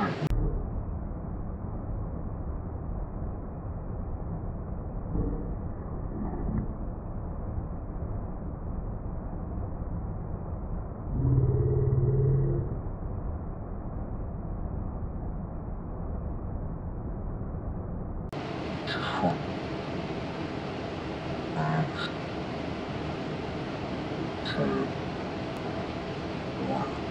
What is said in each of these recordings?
Sorry. Two, one.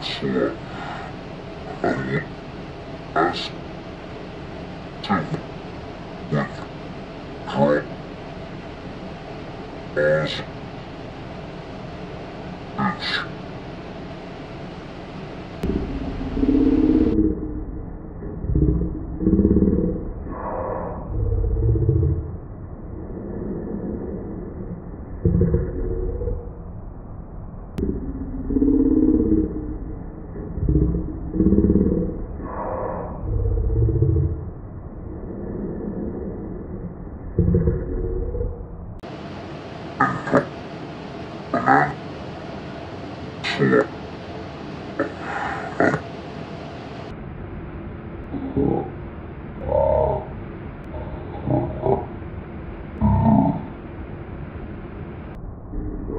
Four, O, S, T, one, K, S, H. Four,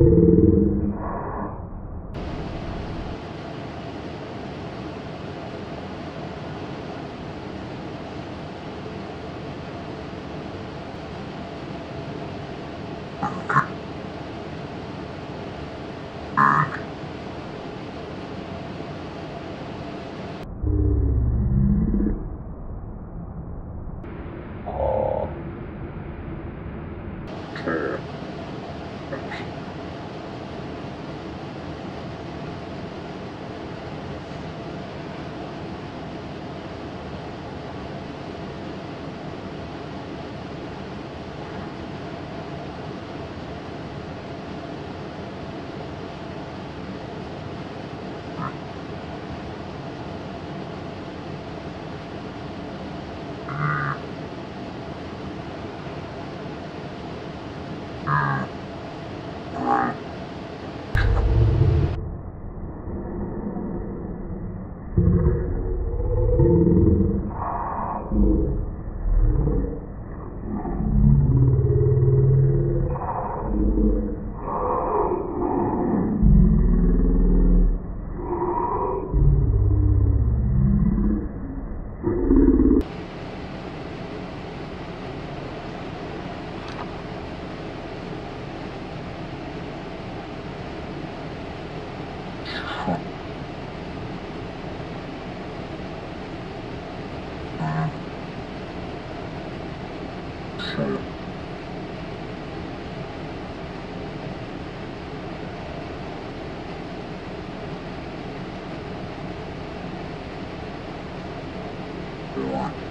S. So, one.